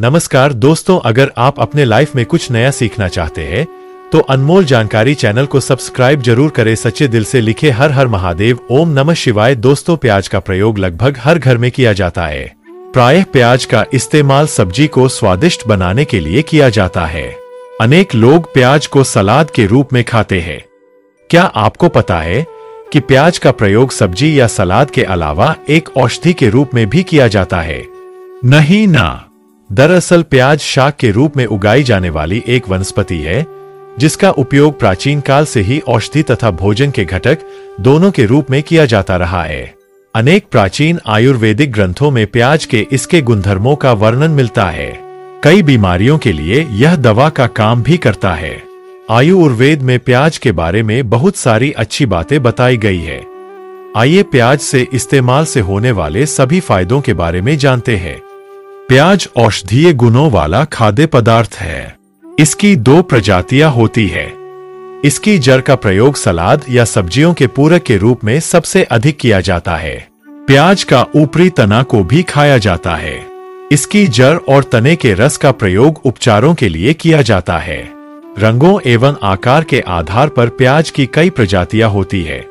नमस्कार दोस्तों, अगर आप अपने लाइफ में कुछ नया सीखना चाहते हैं तो अनमोल जानकारी चैनल को सब्सक्राइब ज़रूर करें। सच्चे दिल से लिखे हर हर महादेव, ओम नमः शिवाय। दोस्तों, प्याज का प्रयोग लगभग हर घर में किया जाता है। प्रायः प्याज का इस्तेमाल सब्ज़ी को स्वादिष्ट बनाने के लिए किया जाता है। अनेक लोग प्याज को सलाद के रूप में खाते हैं। क्या आपको पता है कि प्याज का प्रयोग सब्ज़ी या सलाद के अलावा एक औषधि के रूप में भी किया जाता है? नहीं ना। दरअसल प्याज शाक के रूप में उगाई जाने वाली एक वनस्पति है, जिसका उपयोग प्राचीन काल से ही औषधि तथा भोजन के घटक दोनों के रूप में किया जाता रहा है। अनेक प्राचीन आयुर्वेदिक ग्रंथों में प्याज के इसके गुणधर्मों का वर्णन मिलता है। कई बीमारियों के लिए यह दवा का काम भी करता है। आयुर्वेद में प्याज के बारे में बहुत सारी अच्छी बातें बताई गई है। आइए प्याज से इस्तेमाल से होने वाले सभी फायदों के बारे में जानते हैं। प्याज औषधीय गुणों वाला खाद्य पदार्थ है। इसकी दो प्रजातियाँ होती है। इसकी जड़ का प्रयोग सलाद या सब्जियों के पूरक के रूप में सबसे अधिक किया जाता है। प्याज का ऊपरी तना को भी खाया जाता है। इसकी जड़ और तने के रस का प्रयोग उपचारों के लिए किया जाता है। रंगों एवं आकार के आधार पर प्याज की कई प्रजातियाँ होती है।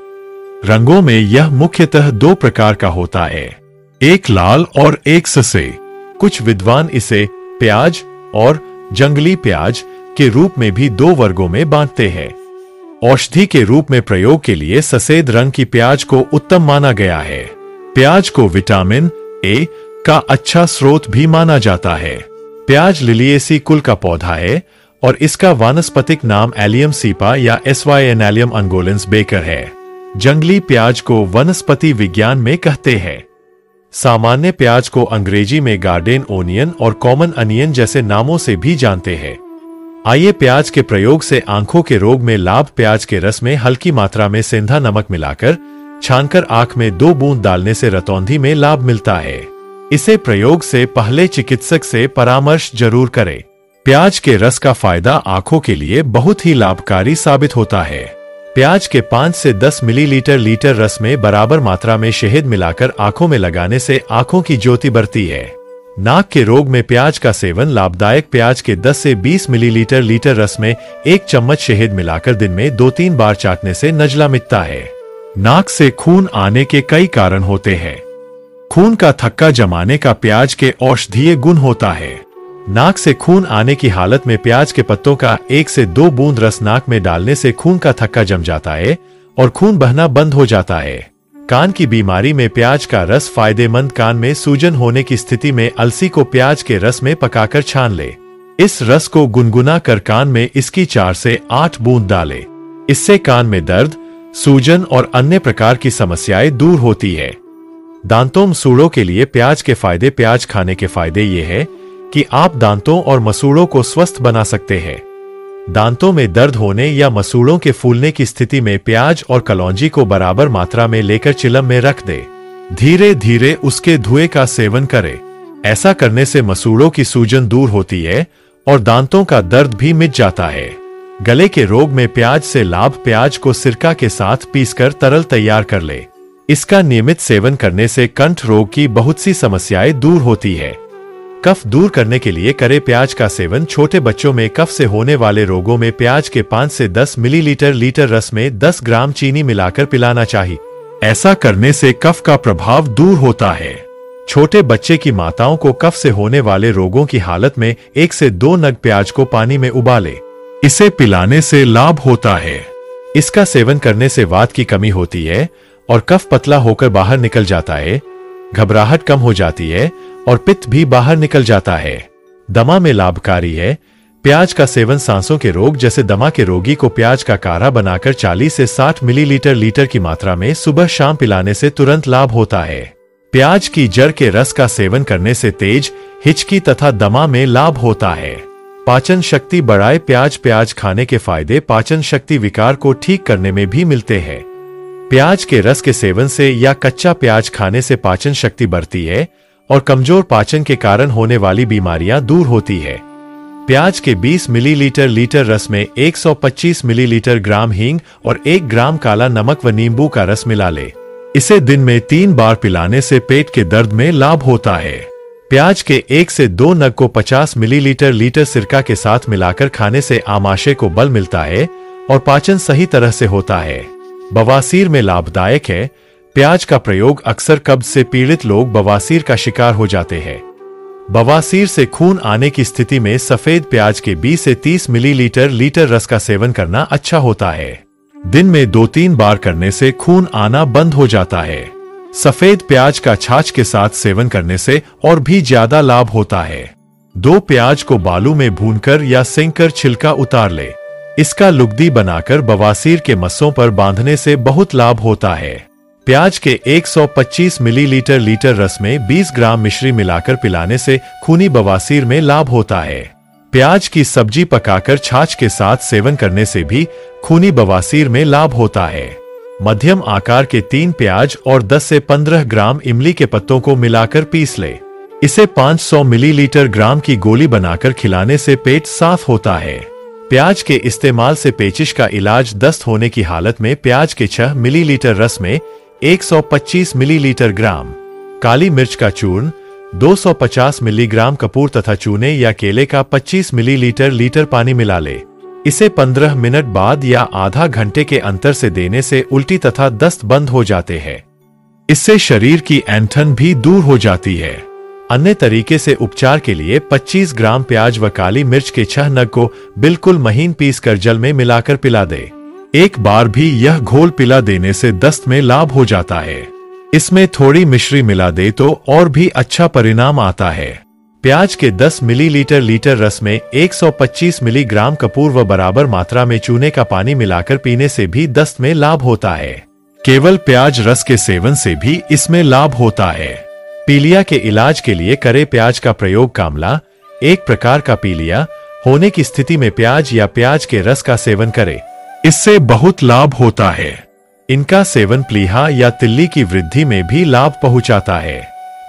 रंगों में यह मुख्यतः दो प्रकार का होता है। एक लाल और एक ससे। कुछ विद्वान इसे प्याज और जंगली प्याज के रूप में भी दो वर्गों में बांटते हैं। औषधि के रूप में प्रयोग के लिए सफ़ेद रंग की प्याज को उत्तम माना गया है। प्याज को विटामिन ए का अच्छा स्रोत भी माना जाता है। प्याज लिलिएसी कुल का पौधा है और इसका वानस्पतिक नाम एलियम सीपा या एस वाई एनालियम अंगोलेंस बेकर है। जंगली प्याज को वनस्पति विज्ञान में कहते हैं। सामान्य प्याज को अंग्रेज़ी में गार्डन ओनियन और कॉमन अनियन जैसे नामों से भी जानते हैं। आइए प्याज के प्रयोग से आँखों के रोग में लाभ प्याज के रस में हल्की मात्रा में सेंधा नमक मिलाकर, छानकर आँख में दो बूंद डालने से रतौंधी में लाभ मिलता है। इसे प्रयोग से पहले चिकित्सक से परामर्श ज़रूर करें। प्याज के रस का फ़ायदा आँखों के लिए बहुत ही लाभकारी साबित होता है। प्याज के 5 से 10 मिलीलीटर लीटर रस में बराबर मात्रा में शहद मिलाकर आँखों में लगाने से आँखों की ज्योति बढ़ती है। नाक के रोग में प्याज का सेवन लाभदायक प्याज के 10 से 20 मिलीलीटर लीटर रस में एक चम्मच शहद मिलाकर दिन में दो तीन बार चाटने से नजला मिटता है। नाक से खून आने के कई कारण होते हैं। खून का थक्का जमाने का प्याज के औषधीय गुण होता है। नाक से खून आने की हालत में प्याज के पत्तों का एक से दो बूंद रस नाक में डालने से खून का थक्का जम जाता है और खून बहना बंद हो जाता है। कान की बीमारी में प्याज का रस फ़ायदेमंद कान में सूजन होने की स्थिति में अलसी को प्याज के रस में पकाकर छान ले। इस रस को गुनगुना कर कान में इसकी चार से आठ बूंद डाले। इससे कान में दर्द, सूजन और अन्य प्रकार की समस्याएँ दूर होती है। दांतों मसूड़ों के लिए प्याज के फ़ायदे प्याज खाने के फ़ायदे ये है कि आप दांतों और मसूड़ों को स्वस्थ बना सकते हैं। दांतों में दर्द होने या मसूड़ों के फूलने की स्थिति में प्याज और कलौजी को बराबर मात्रा में लेकर चिलम में रख दे। धीरे धीरे उसके धुएँ का सेवन करें। ऐसा करने से मसूड़ों की सूजन दूर होती है और दांतों का दर्द भी मिट जाता है। गले के रोग में प्याज से लाभ प्याज को सिरका के साथ पीसकर तरल तैयार कर ले। इसका नियमित सेवन करने से कंठ रोग की बहुत सी समस्याएँ दूर होती है। कफ दूर करने के लिए करे प्याज का सेवन। छोटे बच्चों में कफ से होने वाले रोगों में प्याज के 5 से 10 मिलीलीटर लीटर रस में 10 ग्राम चीनी मिलाकर पिलाना चाहिए। ऐसा करने से कफ का प्रभाव दूर होता है। छोटे बच्चे की माताओं को कफ से होने वाले रोगों की हालत में एक से दो नग प्याज को पानी में उबाले। इसे पिलाने से लाभ होता है। इसका सेवन करने से वात की कमी होती है और कफ पतला होकर बाहर निकल जाता है। घबराहट कम हो जाती है और पित्त भी बाहर निकल जाता है। दमा में लाभकारी है। प्याज का सेवन सांसों के रोग जैसे दमा के रोगी को प्याज का काढ़ा बनाकर 40 से 60 मिलीलीटर लीटर की मात्रा में सुबह शाम पिलाने से तुरंत लाभ होता है। प्याज की जड़ के रस का सेवन करने से तेज, हिचकी तथा दमा में लाभ होता है। पाचन शक्ति बढ़ाए प्याज प्याज खाने के फ़ायदे पाचन शक्ति विकार को ठीक करने में भी मिलते हैं। प्याज के रस के सेवन से या कच्चा प्याज खाने से पाचन शक्ति बढ़ती है। और कमज़ोर पाचन के कारण होने वाली बीमारियाँ दूर होती है। प्याज के 20 मिलीलीटर लीटर रस में 125 मिलीलीटर ग्राम हींग और 1 ग्राम काला नमक व नींबू का रस मिला ले। इसे दिन में तीन बार पिलाने से पेट के दर्द में लाभ होता है। प्याज के एक से दो नग को 50 मिलीलीटर लीटर सिरका के साथ मिलाकर खाने से आमाशय को बल मिलता है और पाचन सही तरह से होता है। बवासीर में लाभदायक है प्याज का प्रयोग अक्सर कब्ज से पीड़ित लोग बवासीर का शिकार हो जाते हैं। बवासीर से खून आने की स्थिति में सफ़ेद प्याज के 20 से 30 मिलीलीटर लीटर रस का सेवन करना अच्छा होता है। दिन में दो तीन बार करने से खून आना बंद हो जाता है। सफ़ेद प्याज का छाछ के साथ सेवन करने से और भी ज़्यादा लाभ होता है। दो प्याज को बालू में भूनकर या सेंकर छिलका उतार ले। इसका लुगदी बनाकर बवासीर के मस्सों पर बांधने से बहुत लाभ होता है। प्याज के 125 मिलीलीटर लीटर रस में 20 ग्राम मिश्री मिलाकर पिलाने से खूनी बवासीर में लाभ होता है। प्याज की सब्ज़ी पकाकर छाछ के साथ सेवन करने से भी खूनी बवासीर में लाभ होता है। मध्यम आकार के तीन प्याज और 10 से 15 ग्राम इमली के पत्तों को मिलाकर पीस ले। इसे 500 मिलीलीटर ग्राम की गोली बनाकर खिलाने से पेट साफ़ होता है। प्याज के इस्तेमाल से पेचिश का इलाज दस्त होने की हालत में प्याज के 6 मिलीलीटर रस में 125 मिलीलीटर ग्राम, काली मिर्च का चूर्ण 250 मिलीग्राम कपूर तथा चूने या केले का 25 मिलीलीटर लीटर पानी मिला ले। इसे 15 मिनट बाद या आधा घंटे के अंतर से देने से उल्टी तथा दस्त बंद हो जाते हैं। इससे शरीर की एंठन भी दूर हो जाती है। अन्य तरीके से उपचार के लिए 25 ग्राम प्याज व काली मिर्च के छह नग को बिल्कुल महीन पीस कर जल में मिलाकर पिला दे। एक बार भी यह घोल पिला देने से दस्त में लाभ हो जाता है। इसमें थोड़ी मिश्री मिला दे तो और भी अच्छा परिणाम आता है। प्याज के 10 मिलीलीटर लीटर रस में 125 मिलीग्राम कपूर व बराबर मात्रा में चूने का पानी मिलाकर पीने से भी दस्त में लाभ होता है। केवल प्याज रस के सेवन से भी इसमें लाभ होता है। पीलिया के इलाज के लिए करे प्याज का प्रयोग कामला। एक प्रकार का पीलिया। होने की स्थिति में प्याज या प्याज के रस का सेवन करे। इससे बहुत लाभ होता है। इनका सेवन प्लीहा या तिल्ली की वृद्धि में भी लाभ पहुंचाता है।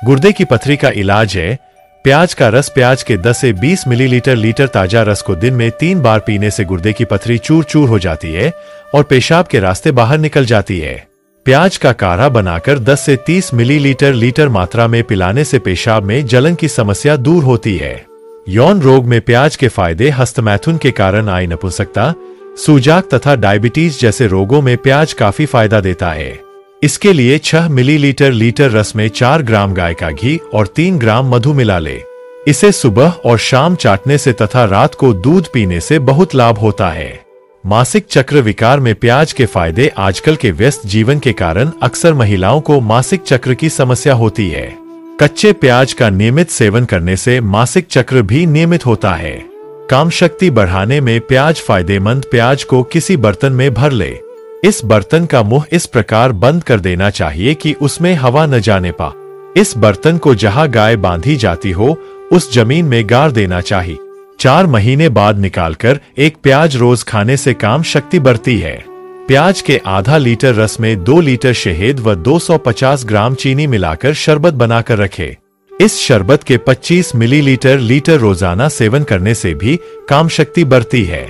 गुर्दे की पथरी का इलाज है। प्याज का रस प्याज के 10 से 20 मिलीलीटर लीटर ताज़ा रस को दिन में तीन बार पीने से गुर्दे की पथरी चूर चूर हो जाती है और पेशाब के रास्ते बाहर निकल जाती है। प्याज का काढ़ा बनाकर 10 से 30 मिलीलीटर लीटर मात्रा में पिलाने से पेशाब में जलन की समस्या दूर होती है। यौन रोग में प्याज के फ़ायदे हस्तमैथुन के कारण आई नपुंसकता सूजाक तथा डायबिटीज़ जैसे रोगों में प्याज काफ़ी फ़ायदा देता है। इसके लिए 6 मिलीलीटर लीटर रस में 4 ग्राम गाय का घी और 3 ग्राम मधु मिला ले। इसे सुबह और शाम चाटने से तथा रात को दूध पीने से बहुत लाभ होता है। मासिक चक्र विकार में प्याज के फ़ायदे आजकल के व्यस्त जीवन के कारण अक्सर महिलाओं को मासिक चक्र की समस्या होती है। कच्चे प्याज का नियमित सेवन करने से मासिक चक्र भी नियमित होता है। काम शक्ति बढ़ाने में प्याज फ़ायदेमंद प्याज को किसी बर्तन में भर ले। इस बर्तन का मुँह इस प्रकार बंद कर देना चाहिए कि उसमें हवा न जाने पा। इस बर्तन को जहाँ गाय बांधी जाती हो, उस ज़मीन में गाड़ देना चाहिए। चार महीने बाद निकालकर एक प्याज रोज खाने से काम शक्ति बढ़ती है। प्याज के आधा लीटर रस में दो लीटर शहद व 250 ग्राम चीनी मिलाकर शरबत बनाकर रखे। इस शरबत के 25 मिलीलीटर लीटर रोज़ाना सेवन करने से भी काम शक्ति बढ़ती है।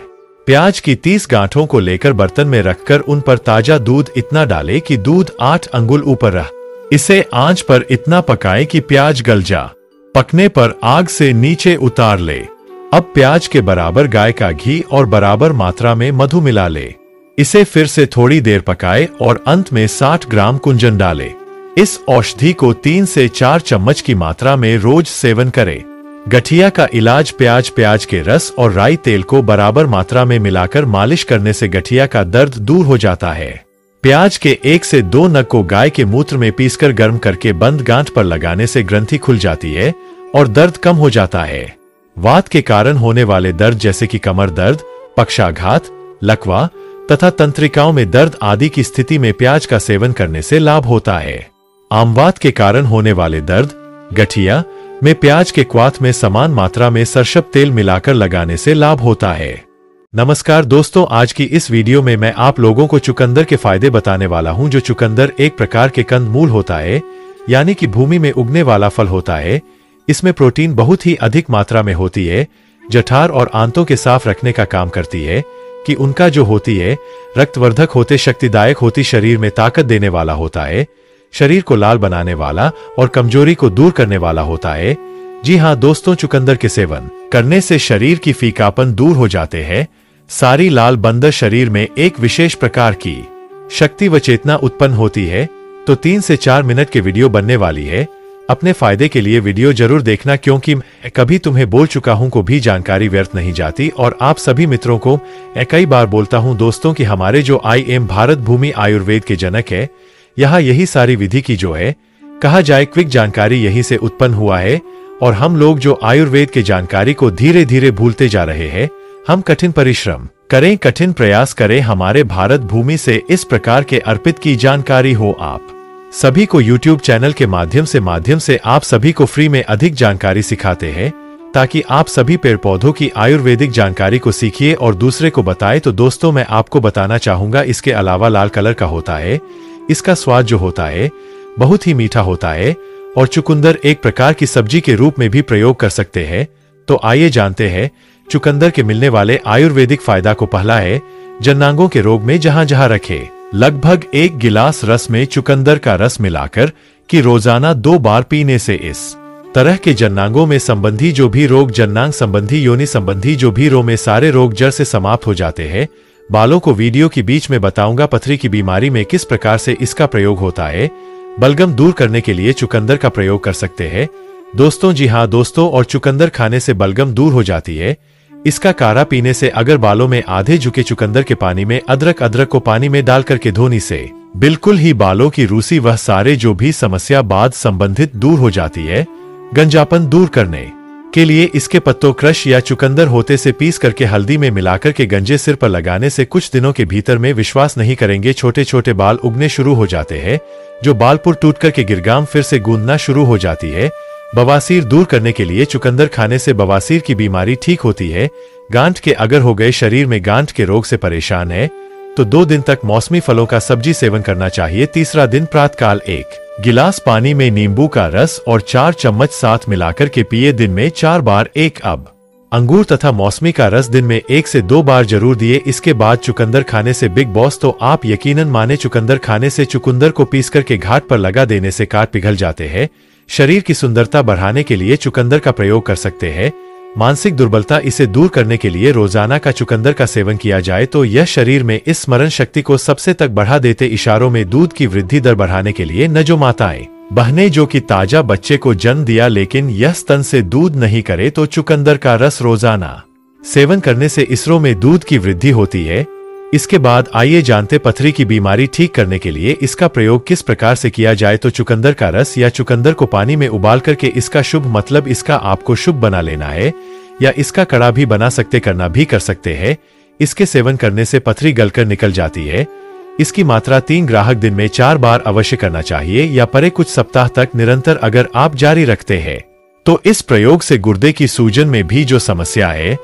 प्याज की 30 गांठों को लेकर बर्तन में रखकर उन पर ताज़ा दूध इतना डाले कि दूध आठ अंगुल ऊपर रह। इसे आँच पर इतना पकाए कि प्याज गल जा। पकने पर आग से नीचे उतार ले। अब प्याज के बराबर गाय का घी और बराबर मात्रा में मधु मिला ले। इसे फिर से थोड़ी देर पकाए और अंत में 60 ग्राम कुंजन डाले। इस औषधि को तीन से चार चम्मच की मात्रा में रोज सेवन करें। गठिया का इलाज प्याज प्याज के रस और राई तेल को बराबर मात्रा में मिलाकर मालिश करने से गठिया का दर्द दूर हो जाता है। प्याज के एक से दो नग को गाय के मूत्र में पीसकर गर्म करके बंद गांठ पर लगाने से ग्रंथि खुल जाती है और दर्द कम हो जाता है। वात के कारण होने वाले दर्द जैसे कि कमर दर्द, पक्षाघात, लकवा तथा तंत्रिकाओं में दर्द आदि की स्थिति में प्याज का सेवन करने से लाभ होता है। आमवात के कारण होने वाले दर्द, गठिया में प्याज के क्वाथ में समान मात्रा में सरसप तेल मिलाकर लगाने से लाभ होता है। नमस्कार दोस्तों, आज की इस वीडियो में मैं आप लोगों को चुकंदर के फ़ायदे बताने वाला हूँ, जो चुकंदर एक प्रकार के कंद मूल होता है, यानी कि भूमि में उगने वाला फल होता है। इसमें प्रोटीन बहुत ही अधिक मात्रा में होती है, जठार और आंतों के साफ़ रखने का काम करती है, कि उनका जो होती है, रक्तवर्धक होते शक्तिदायक होती शरीर में ताकत देने वाला होता है। शरीर को लाल बनाने वाला और कमज़ोरी को दूर करने वाला होता है। जी हाँ दोस्तों, चुकंदर के सेवन करने से शरीर की फीकापन दूर हो जाते हैं। सारी लाल बंदर शरीर में एक विशेष प्रकार की शक्ति व चेतना उत्पन्न होती है। तो तीन से चार मिनट के वीडियो बनने वाली है। अपने फ़ायदे के लिए वीडियो ज़रूर देखना क्योंकि कभी तुम्हें बोल चुका हूँ को भी जानकारी व्यर्थ नहीं जाती और आप सभी मित्रों को कई बार बोलता हूँ दोस्तों कि हमारे जो आई एम भारत भूमि आयुर्वेद के जनक है यहाँ यही सारी विधि की जो है, कहा जाए क्विक जानकारी यही से उत्पन्न हुआ है, और हम लोग जो आयुर्वेद के जानकारी को धीरे धीरे भूलते जा रहे हैं, हम कठिन परिश्रम करें, कठिन प्रयास करें, हमारे भारत भूमि से इस प्रकार के अर्पित की जानकारी हो आप। सभी को YouTube चैनल के माध्यम से माध्यम से आप सभी को फ्री में अधिक जानकारी सिखाते हैं, ताकि आप सभी पेड़ पौधों की आयुर्वेदिक जानकारी को सीखिए और दूसरे को बताए तो दोस्तों, मैं आपको बताना चाहूँगा, इसके अलावा लाल कलर का होता है। इसका स्वाद जो होता है, बहुत ही मीठा होता है और चुकंदर एक प्रकार की सब्ज़ी के रूप में भी प्रयोग कर सकते हैं। तो आइए जानते हैं, चुकंदर के मिलने वाले आयुर्वेदिक फ़ायदा को पहला है, जन्नांगों के रोग में जहाँ जहाँ रखे। लगभग एक गिलास रस में चुकंदर का रस मिलाकर कि रोज़ाना दो बार पीने से इस तरह के जन्नांगों में संबंधी जो भी रोग, जन्नांग संबंधी, योनि संबंधी जो भी रो में सारे रोग जड़ से समाप्त हो जाते हैं बालों को वीडियो के बीच में बताऊँगा पथरी की बीमारी में किस प्रकार से इसका प्रयोग होता है। बलगम दूर करने के लिए चुकंदर का प्रयोग कर सकते हैं। दोस्तों, जी हाँ दोस्तों, और चुकंदर खाने से बलगम दूर हो जाती है। इसका कारा पीने से अगर बालों में आधे झुके चुकंदर के पानी में, अदरक अदरक को पानी में डाल करके धोनी से बिल्कुल ही बालों की रूसी वह सारे जो भी समस्या बाद संबंधित दूर हो जाती है, गंजापन दूर करने। के लिए इसके पत्तों क्रश या चुकंदर होते से पीस करके हल्दी में मिलाकर के गंजे सिर पर लगाने से कुछ दिनों के भीतर में विश्वास नहीं करेंगे छोटे छोटे बाल उगने शुरू हो जाते हैं, जो बालपुर टूट कर के गिरगाम फिर से गूंदना शुरू हो जाती है। बवासीर दूर करने के लिए चुकंदर खाने से बवासीर की बीमारी ठीक होती है। गांठ के अगर हो गए शरीर में गांठ के रोग से परेशान है तो दो दिन तक मौसमी फलों का सब्ज़ी सेवन करना चाहिए, तीसरा दिन प्रातकाल एक। गिलास पानी में नींबू का रस और चार चम्मच साथ मिलाकर के पिए दिन में चार बार एक अब। अंगूर तथा मौसमी का रस दिन में एक से दो बार ज़रूर दिए। इसके बाद चुकंदर खाने से बिग बॉस तो आप यकीनन माने चुकंदर खाने से चुकंदर को पीस करके घाट पर लगा देने से काट पिघल जाते हैं। शरीर की सुंदरता बढ़ाने के लिए चुकंदर का प्रयोग कर सकते हैं। मानसिक दुर्बलता इसे दूर करने के लिए रोज़ाना का चुकंदर का सेवन किया जाए तो यह शरीर में इस स्मरण शक्ति को सबसे तक बढ़ा देते इशारों में दूध की वृद्धि दर बढ़ाने के लिए नजो माताएँ। बहने जो कि ताज़ा बच्चे को जन्म दिया लेकिन यह स्तन से दूध नहीं करे तो चुकंदर का रस रोज़ाना। सेवन करने से इसरो में दूध की वृद्धि होती है इसके बाद आइए जानते पथरी की बीमारी ठीक करने के लिए इसका प्रयोग किस प्रकार से किया जाए तो चुकंदर का रस या चुकंदर को पानी में उबाल करके इसका शुभ मतलब इसका आपको शुभ बना लेना है, या इसका कड़ा भी बना सकते करना भी कर सकते हैं। इसके सेवन करने से पथरी गलकर निकल जाती है। इसकी मात्रा तीन ग्राहक दिन में चार बार अवश्य करना चाहिए, या परे कुछ सप्ताह तक निरंतर अगर आप जारी रखते हैं। तो इस प्रयोग से गुर्दे की सूजन में भी जो समस्या है,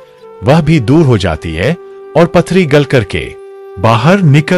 वह भी दूर हो जाती है। और पथरी गल करके बाहर निकल